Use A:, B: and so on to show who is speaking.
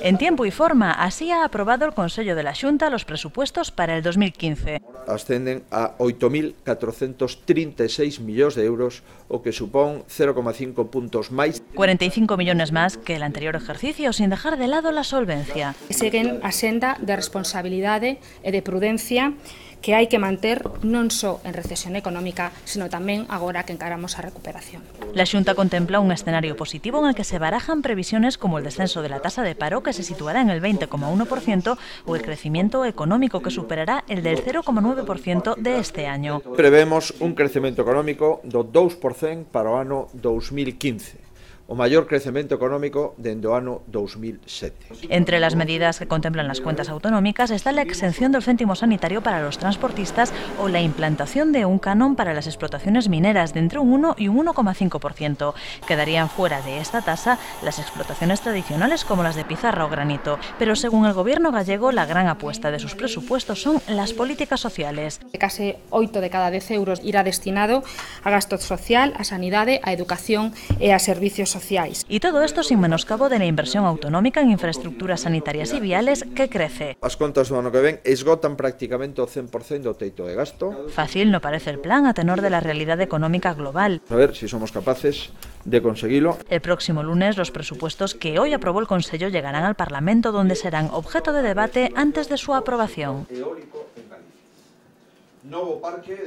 A: En tiempo y forma, así ha aprobado el Consello de la Xunta los presupuestos para el 2015.
B: Ascenden a 8.436 millóns de euros, o que supón 0,5 puntos máis.
A: 45 millóns máis que el anterior ejercicio, sin dejar de lado la solvencia.
C: Seguen a senda de responsabilidade e de prudencia que hai que manter non só en recesión económica, sino tamén agora que encaramos a recuperación.
A: La Xunta contempla un escenario positivo en el que se barajan previsiones como el descenso de la tasa de paro que se situará en el 20,1% o el crecimiento económico que superará el del 0,9% de este año.
B: Prevemos un crecemento económico do 2% para o ano 2015 o maior crecemento económico dende o ano 2007.
A: Entre las medidas que contemplan las cuentas autonómicas está la exención del céntimo sanitario para los transportistas o la implantación de un canon para las explotaciones mineras de entre un 1 y un 1,5%. Quedarían fuera de esta tasa las explotaciones tradicionales como las de pizarra o granito, pero según el gobierno gallego la gran apuesta de sus presupuestos son las políticas sociales.
C: Case 8 de cada 10 euros irá destinado a gasto social, a sanidade, a educación e a servicios sociales sociais.
A: Y todo esto sin menoscabo de la inversión autonómica en infraestructuras sanitarias y viales que crece.
B: As contas do ano que ven esgotan prácticamente o 100% do teito de gasto.
A: Fácil no parece el plan a tenor de la realidad económica global.
B: A ver si somos capaces de conseguirlo.
A: El próximo lunes los presupuestos que hoy aprobó el Consejo llegarán al Parlamento donde serán objeto de debate antes de su aprobación.
B: Novo parque